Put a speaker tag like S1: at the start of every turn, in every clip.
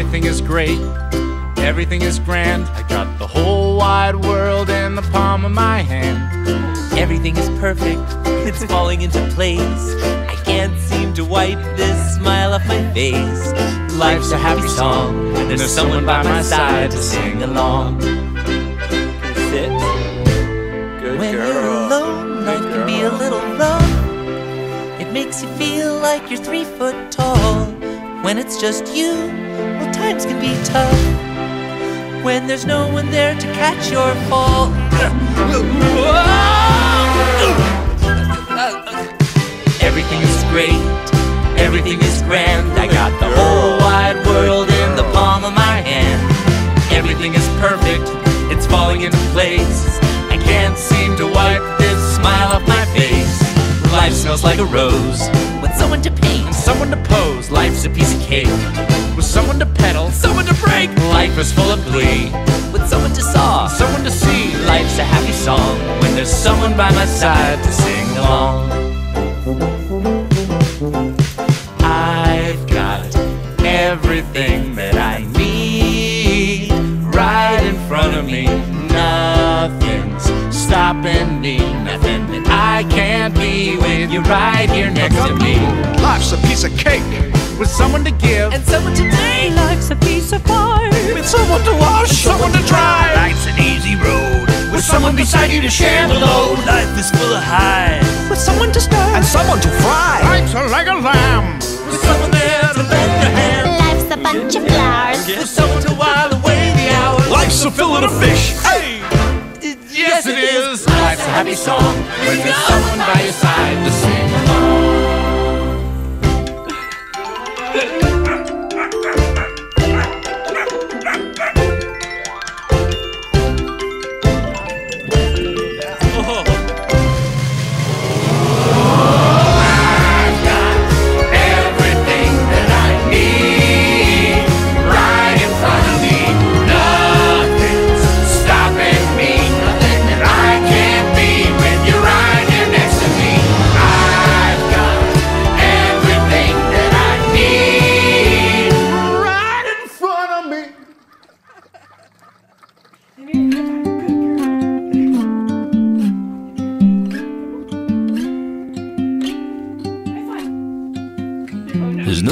S1: Everything is great, everything is grand. I got the whole wide world in the palm of my hand.
S2: Everything is perfect, it's falling into place. I can't seem to wipe this smile off my face. Life's a happy song, and there's someone by my side to sing along. Sit.
S3: Good
S2: When you're
S3: girl.
S2: alone, life
S3: Good
S2: can be a little rough. It makes you feel like you're three foot tall. When it's just you, times can be tough. When there's no one there to catch your fall. Everything is great, everything is grand. I got the whole wide world in the palm of my hand. Everything is perfect, it's falling into place. I can't seem to wipe this smile off my face. Life smells like a rose with someone to paint,
S1: And someone to pose,
S2: Life's a piece of cake
S1: life is full of glee.
S2: with someone to saw.
S1: Someone to see,
S2: Life's a happy song when there's someone by my side to sing along.
S1: I've got everything that I need right in front of me. Nothing's stopping me, nothing that I can't be with you right here next to me.
S4: Life's a piece of cake
S1: With someone to give,
S2: And someone to date.
S5: Life's a piece of pie.
S4: with someone to wash, someone to dry.
S3: Life's an easy road.
S1: with someone beside you to share the load.
S2: Life is full of highs.
S5: With someone to stir.
S4: and someone to fry.
S1: Life's a like a lamb.
S2: With someone there to lend a hand.
S6: Life's a bunch of flowers.
S2: With someone to while away the hours.
S4: Life's a fillet of fish. Hey!
S1: Yes, it is. Life's a happy song when there's someone by your side to sing along.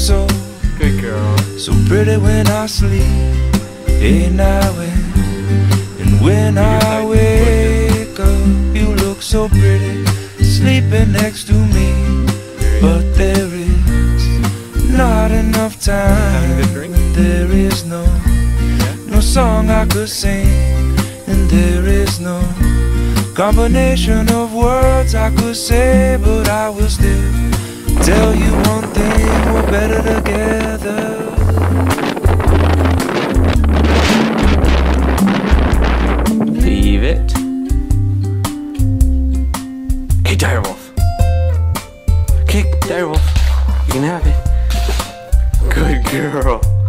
S7: So
S3: Good girl
S7: So pretty when I sleep, now and, and when I wake up, you look so pretty, sleeping next to me. But there is not enough time. There is no no song I could sing, and there is no combination of words I could say, but I will still tell you one thing, we're better together.
S3: Leave it. Hey, direwolf. Okay, direwolf, you can have it. Good girl.